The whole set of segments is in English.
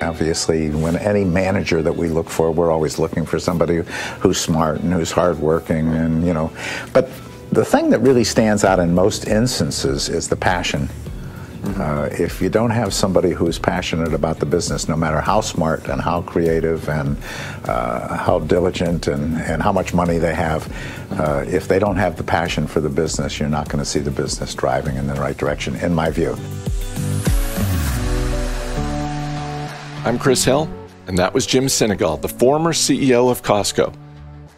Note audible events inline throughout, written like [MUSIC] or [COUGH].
Obviously, when any manager that we look for, we're always looking for somebody who's smart and who's hardworking, and you know. But the thing that really stands out in most instances is the passion. Uh, if you don't have somebody who's passionate about the business, no matter how smart and how creative and uh, how diligent and, and how much money they have, uh, if they don't have the passion for the business, you're not going to see the business driving in the right direction, in my view. I'm Chris Hill, and that was Jim Sinegal, the former CEO of Costco.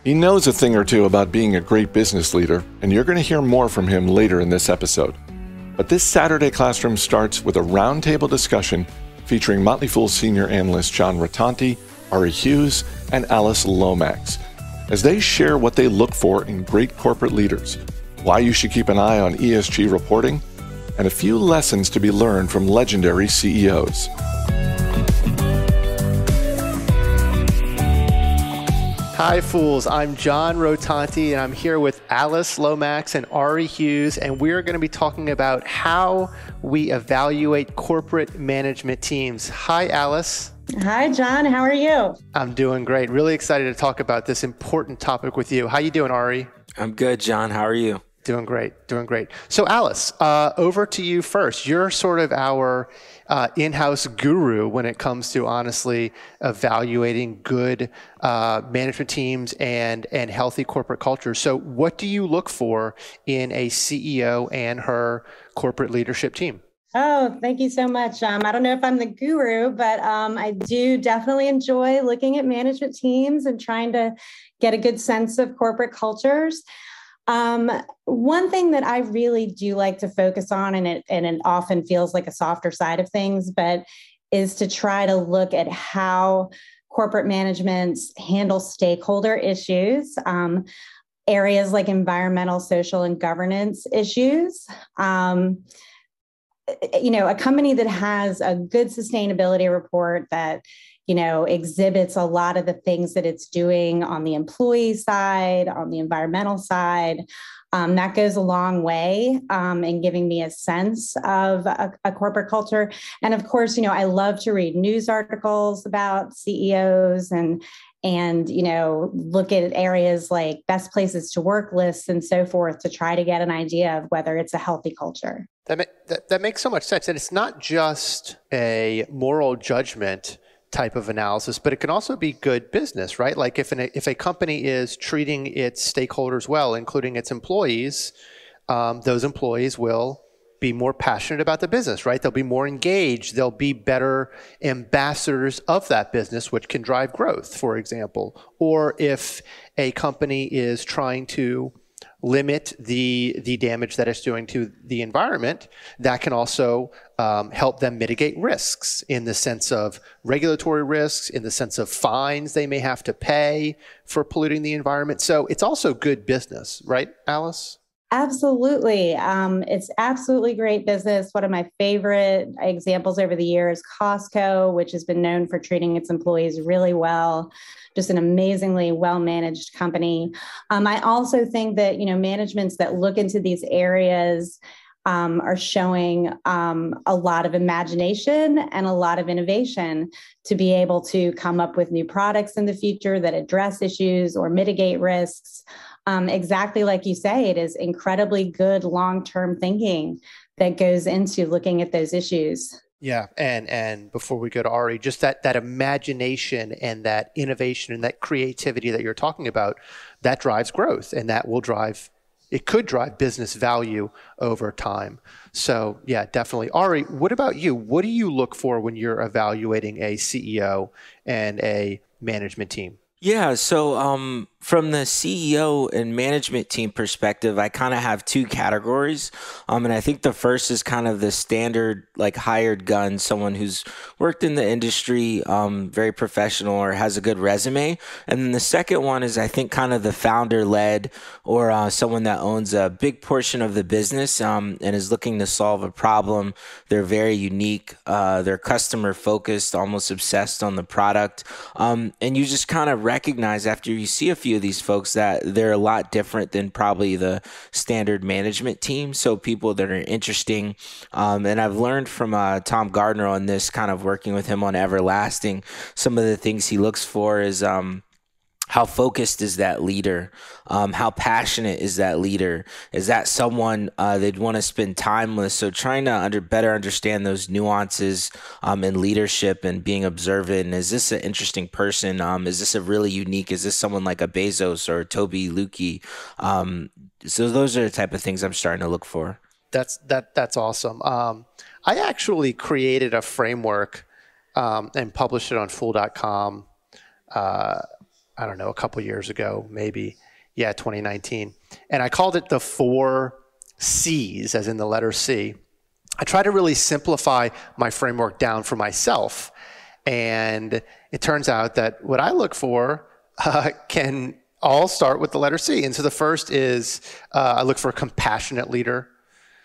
He knows a thing or two about being a great business leader, and you're going to hear more from him later in this episode. But this Saturday classroom starts with a roundtable discussion featuring Motley Fool senior analyst John Rotonti, Auri Hughes, and Alyce Lomax as they share what they look for in great corporate leaders, why you should keep an eye on ESG reporting, and a few lessons to be learned from legendary CEOs. Hi, fools. I'm John Rotonti, and I'm here with Alyce Lomax and Auri Hughes, and we're going to be talking about how we evaluate corporate management teams. Hi, Alyce. Hi, John. How are you? I'm doing great. Really excited to talk about this important topic with you. How you doing, Auri? I'm good, John. How are you? Doing great. Doing great. So, Alyce, uh, over to you first. You're sort of our uh, in-house guru when it comes to honestly evaluating good uh, management teams and and healthy corporate culture. So, what do you look for in a CEO and her corporate leadership team? Oh, thank you so much. Um, I don't know if I'm the guru, but um, I do definitely enjoy looking at management teams and trying to get a good sense of corporate cultures. Um, one thing that I really do like to focus on, and it and it often feels like a softer side of things, but is to try to look at how corporate managements handle stakeholder issues. Um, areas like environmental, social, and governance issues. Um, you know, a company that has a good sustainability report that you know, exhibits a lot of the things that it's doing on the employee side, on the environmental side. Um, that goes a long way um, in giving me a sense of a, a, corporate culture. And of course, you know, I love to read news articles about CEOs and and you know look at areas like best places to work lists and so forth to try to get an idea of whether it's a healthy culture. That, that, that makes so much sense, and it's not just a moral judgment type of analysis, but it can also be good business, right? Like if an, if a company is treating its stakeholders well, including its employees, um, those employees will be more passionate about the business, right? They'll be more engaged. They'll be better ambassadors of that business, which can drive growth, for example. Or if a company is trying to limit the the damage that it's doing to the environment, that can also um, help them mitigate risks in the sense of regulatory risks, in the sense of fines they may have to pay for polluting the environment. So it's also good business, right, Alyce? Absolutely. Um, it's absolutely great business. One of my favorite examples over the years, is Costco, which has been known for treating its employees really well just an amazingly well managed company. Um, I also think that you know managements that look into these areas um, are showing um, a lot of imagination and a lot of innovation to be able to come up with new products in the future that address issues or mitigate risks. Um, exactly like you say, it is incredibly good long term thinking that goes into looking at those issues. Yeah, and and before we go to Auri, just that that imagination and that innovation and that creativity that you're talking about, that drives growth, and that will drive. It could drive business value over time. So yeah, definitely. Auri, what about you? What do you look for when you're evaluating a CEO and a management team? Yeah, so um, from the CEO and management team perspective, I kind of have two categories. Um, and I think the first is kind of the standard, like hired gun, someone who's worked in the industry, um, very professional or has a good resume. And then the second one is, I think, kind of the founder led or uh, someone that owns a big portion of the business um, and is looking to solve a problem. They're very unique, uh, they're customer focused, almost obsessed on the product. Um, and you just kind of recognize after you see a few these folks that they're a lot different than probably the standard management team. So people that are interesting. Um, and I've learned from uh, Tom Gardner on this, kind of working with him on Everlasting, some of the things he looks for is. Um, how focused is that leader? Um, how passionate is that leader? Is that someone uh, they'd want to spend time with? So trying to under, better understand those nuances um, in leadership and being observant. Is this an interesting person? Um, is this a really unique? Is this someone like a Bezos or Tobi Lütke? Um, so those are the type of things I'm starting to look for. That's that. That's awesome. Um, I actually created a framework um, and published it on Fool.com. Uh, I don't know, a couple years ago, maybe. Yeah, 2019. And I called it the four C's, as in the letter C. I try to really simplify my framework down for myself. And it turns out that what I look for uh, [LAUGHS] can all start with the letter C. And so the first is uh, I look for a compassionate leader.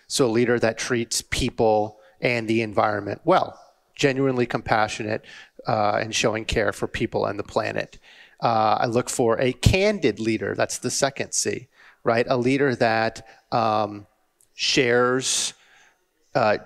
So a leader that treats people and the environment well, genuinely compassionate uh, and showing care for people and the planet. Uh, I look for a candid leader. That's the second C, right? A leader that um, shares, uh,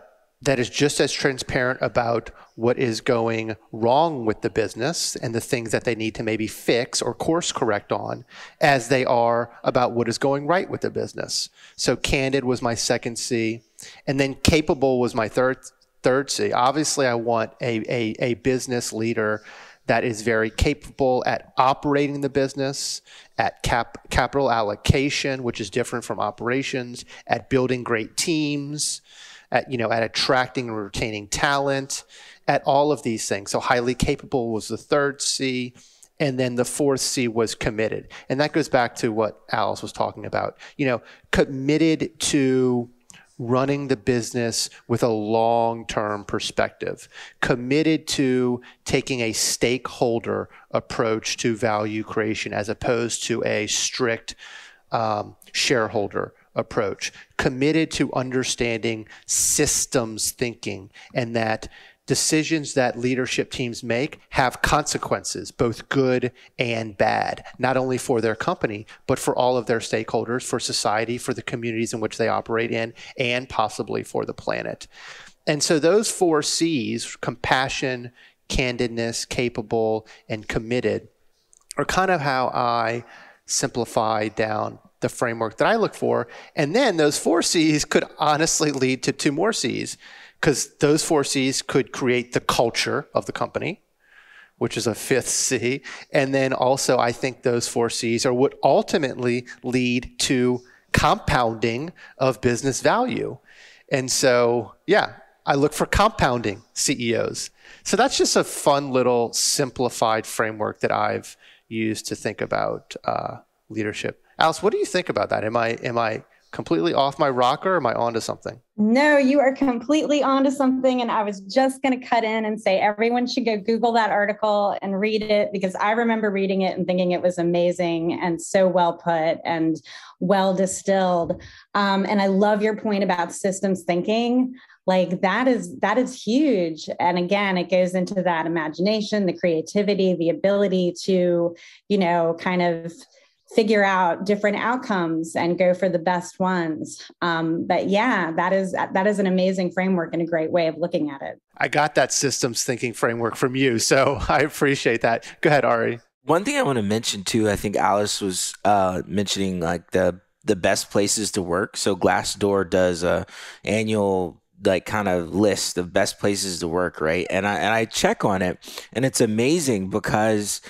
that is just as transparent about what is going wrong with the business and the things that they need to maybe fix or course correct on as they are about what is going right with the business. So candid was my second C. And then capable was my third third C. Obviously, I want a, a, a business leader that is very capable at operating the business, at cap, capital allocation, which is different from operations, at building great teams, at you know at attracting and retaining talent, at all of these things. So highly capable was the third C. And then the fourth C was committed. And that goes back to what Alyce was talking about. You know, committed to running the business with a long term perspective, committed to taking a stakeholder approach to value creation as opposed to a strict um, shareholder approach, committed to understanding systems thinking and that decisions that leadership teams make have consequences, both good and bad, not only for their company, but for all of their stakeholders, for society, for the communities in which they operate in, and possibly for the planet. And so those four C's compassion, candidness, capable, and committed are kind of how I simplify down the framework that I look for. And then those four C's could honestly lead to two more C's because those four C's could create the culture of the company, which is a fifth C. And then also, I think those four C's are what ultimately lead to compounding of business value. And so, yeah, I look for compounding CEOs. So that's just a fun little simplified framework that I've used to think about uh, leadership. Alyce, what do you think about that? Am I am I completely off my rocker? Or am I onto something? No, you are completely onto something. And I was just going to cut in and say everyone should go Google that article and read it because I remember reading it and thinking it was amazing and so well put and well distilled. Um, and I love your point about systems thinking like that is that is huge and again it goes into that imagination the creativity the ability to you know kind of figure out different outcomes and go for the best ones. Um, but yeah, that is that is an amazing framework and a great way of looking at it. I got that systems thinking framework from you, so [LAUGHS] I appreciate that. Go ahead, Auri. One thing I want to mention too, I think Alyce was uh, mentioning like the the best places to work. So Glassdoor does a annual like kind of list of best places to work, right? And I and I check on it, and it's amazing because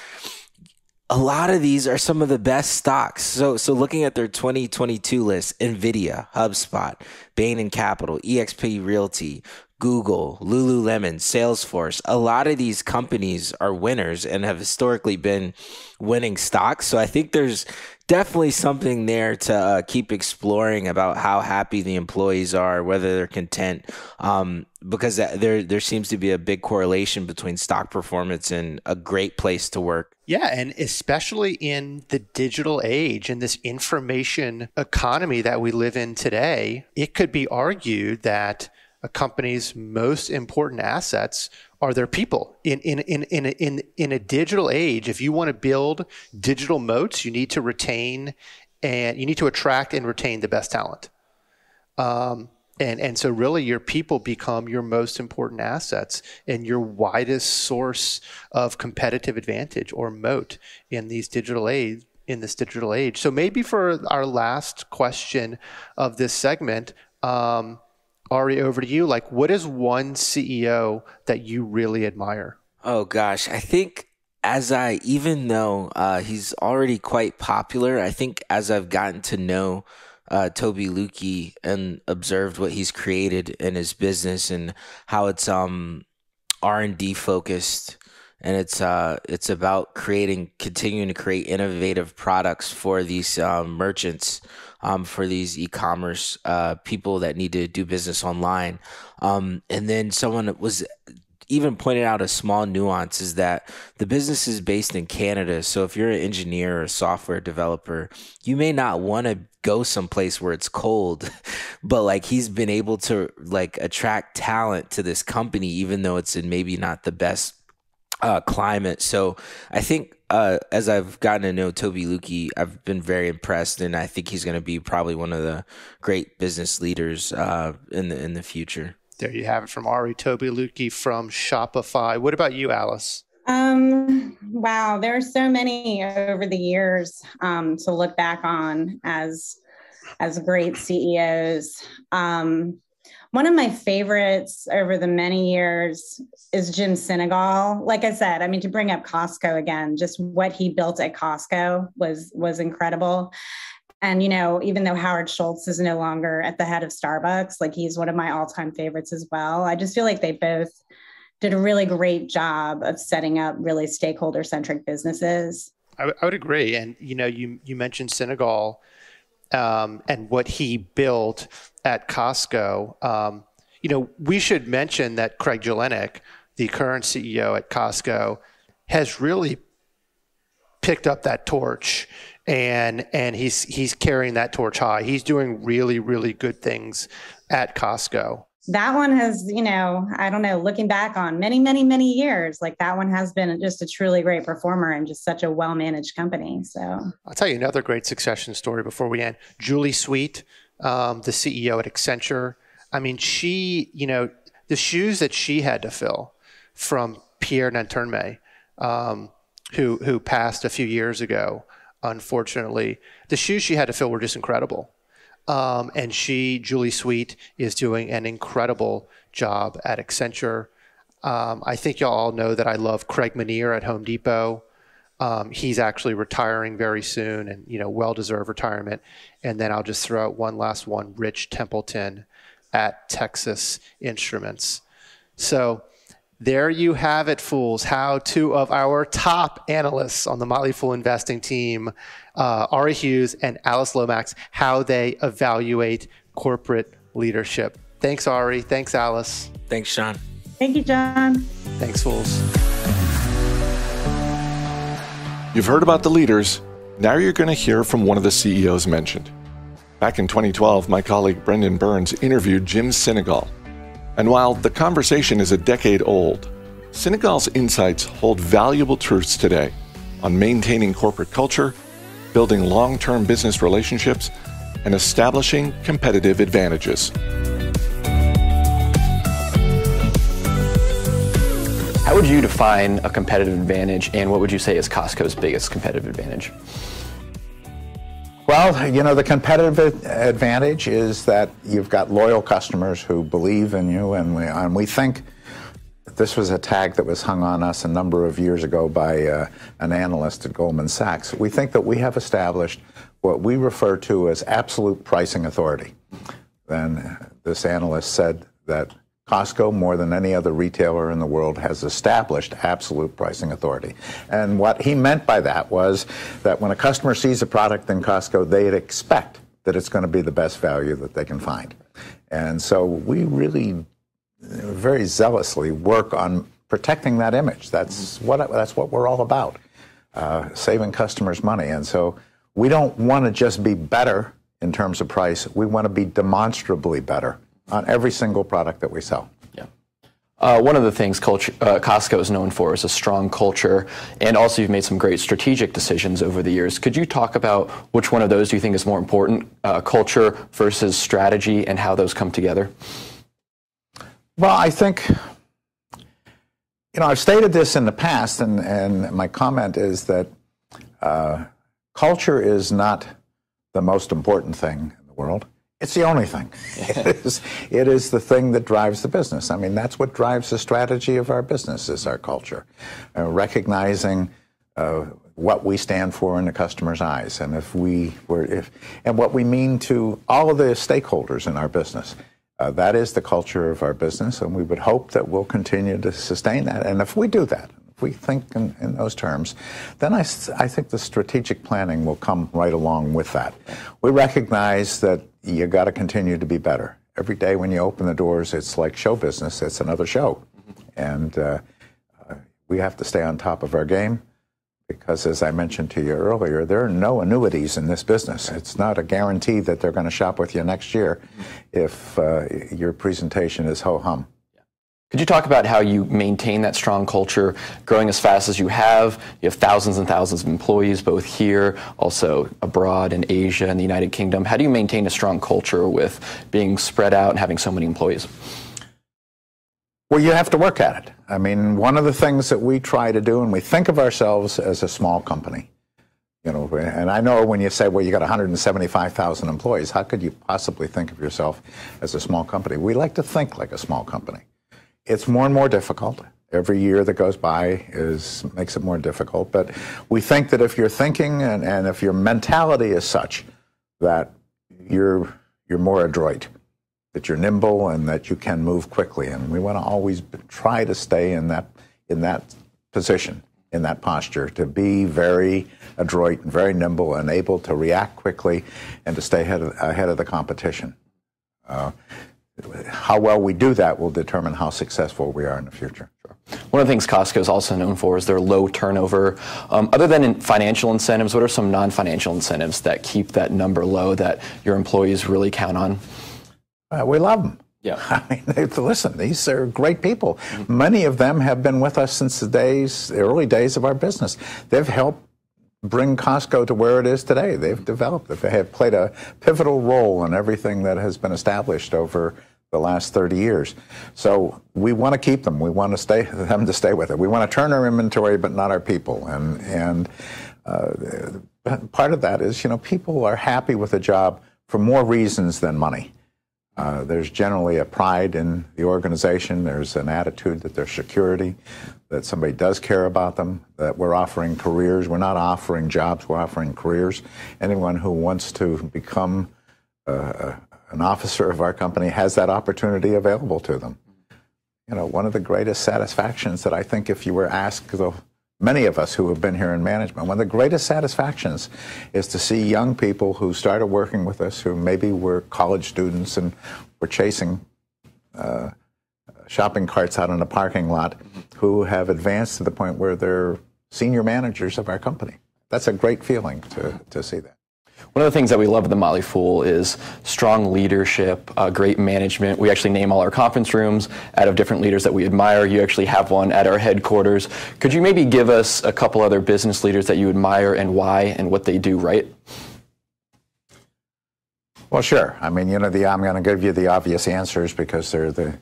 a lot of these are some of the best stocks. So, so looking at their 2022 list, Nvidia, HubSpot, Bain and Capital, EXP Realty, Google, Lululemon, Salesforce, a lot of these companies are winners and have historically been winning stocks. So I think there's definitely something there to uh, keep exploring about how happy the employees are, whether they're content, um, because there there seems to be a big correlation between stock performance and a great place to work. Yeah, and especially in the digital age and this information economy that we live in today, it could be argued that a company's most important assets are their people. In, in, in, in, in, in a digital age, if you want to build digital moats, you need to retain and you need to attract and retain the best talent. Um, and, and so really your people become your most important assets and your widest source of competitive advantage or moat in these digital age in this digital age. So maybe for our last question of this segment, um, Auri, over to you. Like, what is one CEO that you really admire? Oh gosh, I think as I even though uh, he's already quite popular, I think as I've gotten to know uh, Tobi Lütke and observed what he's created in his business and how it's um R and D focused and it's uh it's about creating continuing to create innovative products for these um, merchants um, for these e-commerce uh, people that need to do business online um, and then someone was even pointed out a small nuance is that the business is based in Canada. So if you're an engineer or a software developer, you may not want to go someplace where it's cold, [LAUGHS] but like he's been able to like attract talent to this company, even though it's in maybe not the best uh, climate. So I think uh, as I've gotten to know Tobi Lütke, I've been very impressed, and I think he's going to be probably one of the great business leaders uh, in the in the future. There you have it from Auri Tobi Lütke from Shopify. What about you, Alyce? Um, wow, there are so many over the years um, to look back on as as great CEOs. Um, one of my favorites over the many years is Jim Sinegal. Like I said, I mean, to bring up Costco again, just what he built at Costco was was incredible. And you know, even though Howard Schultz is no longer at the head of Starbucks, like he's one of my all-time favorites as well. I just feel like they both did a really great job of setting up really stakeholder-centric businesses. I, I would agree. And you know, you you mentioned Sinegal um, and what he built at Costco. Um, you know, we should mention that Craig Jelinek, the current CEO at Costco, has really picked up that torch and and he's he's carrying that torch high. He's doing really really good things at Costco that one has, you know, I don't know, looking back on many, many, many years, like that one has been just a truly great performer and just such a well managed company. So I'll tell you another great succession story before we end. Julie Sweet, um, the CEO at Accenture. I mean, she, you know, the shoes that she had to fill from Pierre Nanterme, um, who who passed a few years ago, unfortunately, the shoes she had to fill were just incredible. Um, and she, Julie Sweet, is doing an incredible job at Accenture. Um, I think y'all all know that I love Craig Menear at Home Depot. Um, he's actually retiring very soon, and you know, well-deserved retirement. And then I'll just throw out one last one: Rich Templeton at Texas Instruments. So there you have it, fools. How two of our top analysts on the Motley Fool investing team, uh, Auri Hughes and Alyce Lomax, how they evaluate corporate leadership. Thanks, Auri. Thanks, Alyce. Thanks, Sean. Thank you, John. Thanks, fools. You've heard about the leaders. Now you're going to hear from one of the CEOs mentioned. Back in 2012, my colleague Brendan Burns interviewed Jim Sinegal and while the conversation is a decade old, Sinegal's insights hold valuable truths today on maintaining corporate culture, building long term business relationships, and establishing competitive advantages. How would you define a competitive advantage, and what would you say is Costco's biggest competitive advantage? Well, you know, the competitive advantage is that you've got loyal customers who believe in you, and we, and we think this was a tag that was hung on us a number of years ago by uh, an analyst at Goldman Sachs. We think that we have established what we refer to as absolute pricing authority. Then this analyst said that Costco, more than any other retailer in the world, has established absolute pricing authority. And what he meant by that was that when a customer sees a product in Costco, they'd expect that it's going to be the best value that they can find. And so we really very zealously work on protecting that image. That's what that's what we're all about, uh, saving customers money. And so we don't want to just be better in terms of price. We want to be demonstrably better on every single product that we sell. Yeah. Uh, one of the things culture, uh, Costco is known for is a strong culture, and also you've made some great strategic decisions over the years. Could you talk about which one of those do you think is more important, uh, culture versus strategy, and how those come together? Well, I think, you know, I've stated this in the past, and, and my comment is that uh, culture is not the most important thing in the world. It's the only thing. [LAUGHS] it, is, it is the thing that drives the business. I mean, that's what drives the strategy of our business is our culture, uh, recognizing uh, what we stand for in the customer's eyes, and if we were, if, and what we mean to all of the stakeholders in our business. Uh, that is the culture of our business, and we would hope that we'll continue to sustain that. And if we do that, if we think in, in those terms, then I, I think the strategic planning will come right along with that. We recognize that you got to continue to be better. Every day when you open the doors, it's like show business. It's another show, and uh, we have to stay on top of our game because, as I mentioned to you earlier, there are no annuities in this business. It's not a guarantee that they're going to shop with you next year if uh, your presentation is ho hum. Could you talk about how you maintain that strong culture, growing as fast as you have? You have thousands and thousands of employees, both here, also abroad in Asia and the United Kingdom. How do you maintain a strong culture with being spread out and having so many employees? Well, you have to work at it. I mean, one of the things that we try to do, and we think of ourselves as a small company. You know, and I know when you say, well, you got 175,000 employees, how could you possibly think of yourself as a small company? We like to think like a small company it's more and more difficult. Every year that goes by is makes it more difficult. But we think that if you're thinking and, and if your mentality is such that you're you're more adroit, that you're nimble and that you can move quickly, and we want to always try to stay in that in that position, in that posture, to be very adroit and very nimble and able to react quickly and to stay ahead of, ahead of the competition. Uh, how well we do that will determine how successful we are in the future. One of the things Costco is also known for is their low turnover. Um, other than in financial incentives, what are some non-financial incentives that keep that number low that your employees really count on? Uh, we love them. Yeah. [LAUGHS] I mean, listen, these are great people. Mm-hmm. Many of them have been with us since the days, the early days of our business. They've helped bring Costco to where it is today. They've developed it. They have played a pivotal role in everything that has been established over the last 30 years. So we want to keep them. We want to stay [LAUGHS] them to stay with it. We want to turn our inventory, but not our people. And and uh, part of that is, you know, people are happy with a job for more reasons than money. Uh, there's generally a pride in the organization. There's an attitude that there's security, that somebody does care about them, that we're offering careers. We're not offering jobs, we're offering careers. Anyone who wants to become uh, an officer of our company has that opportunity available to them. You know, one of the greatest satisfactions that I think if you were asked, though, many of us who have been here in management, one of the greatest satisfactions is to see young people who started working with us, who maybe were college students and were chasing uh, shopping carts out in a parking lot, who have advanced to the point where they're senior managers of our company. That's a great feeling to, to see that. One of the things that we love at the Motley Fool is strong leadership, uh, great management. We actually name all our conference rooms out of different leaders that we admire. You actually have one at our headquarters. Could you maybe give us a couple other business leaders that you admire and why and what they do right? Well, sure. I mean, you know, the, I'm going to give you the obvious answers because they're the,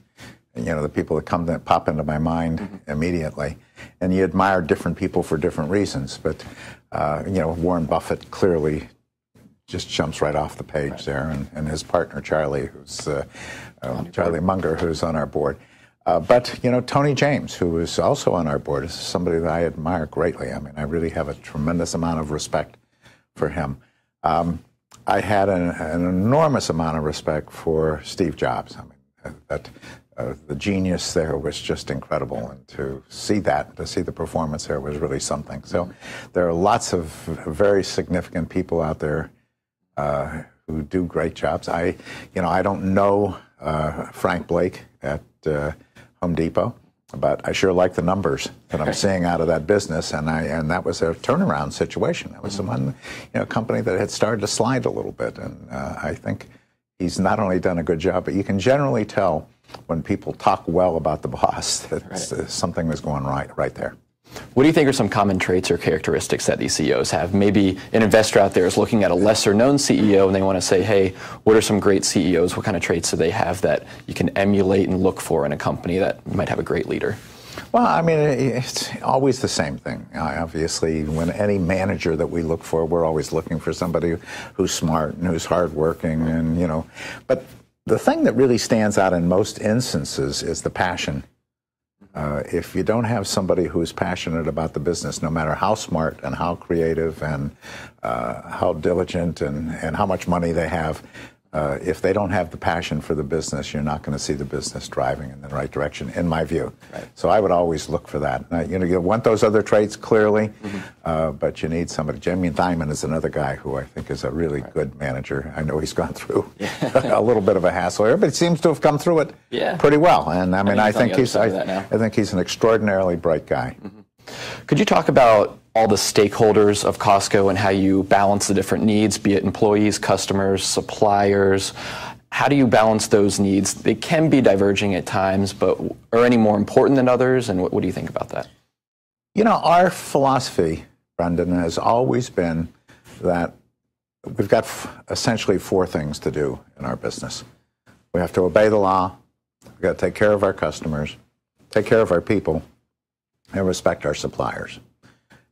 you know, the people that come that pop into my mind mm-hmm. immediately. And you admire different people for different reasons. But, uh, you know, Warren Buffett clearly just jumps right off the page right. there, and, and, his partner Charlie, who's uh, uh, Charlie Munger, who's on our board. Uh, but you know, Tony James, who is also on our board, is somebody that I admire greatly. I mean, I really have a tremendous amount of respect for him. Um, I had an, an, enormous amount of respect for Steve Jobs. I mean, uh, that uh, the genius there was just incredible, and to see that, to see the performance there was really something. So, there are lots of very significant people out there uh, who do great jobs. I, you know, I don't know uh, Frank Blake at uh, Home Depot, but I sure like the numbers that I'm seeing out of that business, and I and that was a turnaround situation. It was mm-hmm. one, you know, company that had started to slide a little bit, and uh, I think he's not only done a good job, but you can generally tell when people talk well about the boss [LAUGHS] that right. something was going right right there. What do you think are some common traits or characteristics that these CEOs have? Maybe an investor out there is looking at a lesser known CEO and they want to say, hey, what are some great CEOs? What kind of traits do they have that you can emulate and look for in a company that might have a great leader? Well, I mean, it's always the same thing. Obviously, when any manager that we look for, we're always looking for somebody who's smart and who's hardworking, and you know. But the thing that really stands out in most instances is the passion uh, if you don't have somebody who's passionate about the business, no matter how smart and how creative and uh, how diligent and, and how much money they have, uh, if they don't have the passion for the business, you're not going to see the business driving in the right direction, in my view. Right. So I would always look for that. Uh, you know, you want those other traits clearly, mm-hmm. uh, but you need somebody. Jamie Dimon is another guy who I think is a really right. good manager. I know he's gone through [LAUGHS] [LAUGHS] a little bit of a hassle here, but he seems to have come through it yeah. pretty well. And I mean, I think, I think he's I, I, think he's an extraordinarily bright guy. Mm-hmm. Could you talk about all the stakeholders of Costco and how you balance the different needs, be it employees, customers, suppliers? How do you balance those needs? They can be diverging at times, but are any more important than others? And what, what do you think about that? You know, our philosophy, Brendan, has always been that we've got essentially four things to do in our business. We have to obey the law, we've got to take care of our customers, take care of our people, and respect our suppliers.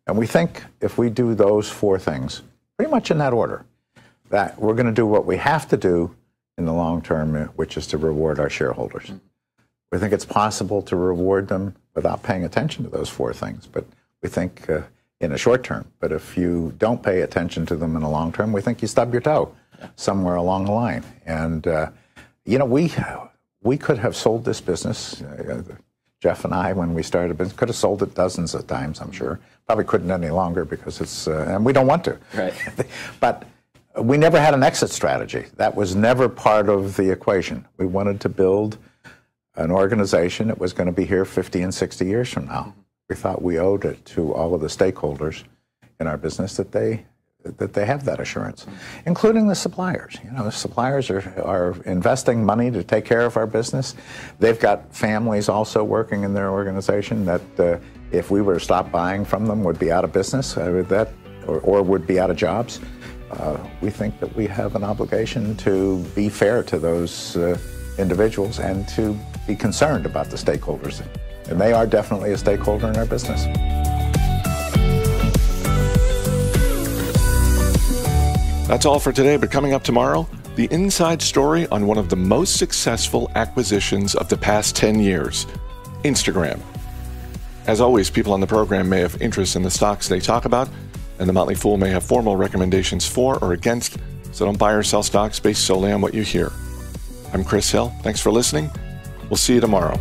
And we think if we do those four things, pretty much in that order, that we're going to do what we have to do in the long term, which is to reward our shareholders. We think it's possible to reward them without paying attention to those four things, but we think uh, in a short term. But if you don't pay attention to them in the long term, we think you stub your toe somewhere along the line. And uh, you know, we we could have sold this business. Uh, Jeff and I, when we started, could have sold it dozens of times, I'm sure. Probably couldn't any longer because it's, uh, and we don't want to. Right. [LAUGHS] but we never had an exit strategy. That was never part of the equation. We wanted to build an organization that was going to be here 50 and 60 years from now. We thought we owed it to all of the stakeholders in our business that they that they have that assurance, including the suppliers. You know, suppliers are, are investing money to take care of our business. They've got families also working in their organization that uh, if we were to stop buying from them would be out of business uh, that or, or, would be out of jobs. Uh, we think that we have an obligation to be fair to those uh, individuals and to be concerned about the stakeholders. And they are definitely a stakeholder in our business. That's all for today, but coming up tomorrow, the inside story on one of the most successful acquisitions of the past 10 years Instagram. As always, people on the program may have interest in the stocks they talk about, and the Motley Fool may have formal recommendations for or against, so don't buy or sell stocks based solely on what you hear. I'm Chris Hill. Thanks for listening. We'll see you tomorrow.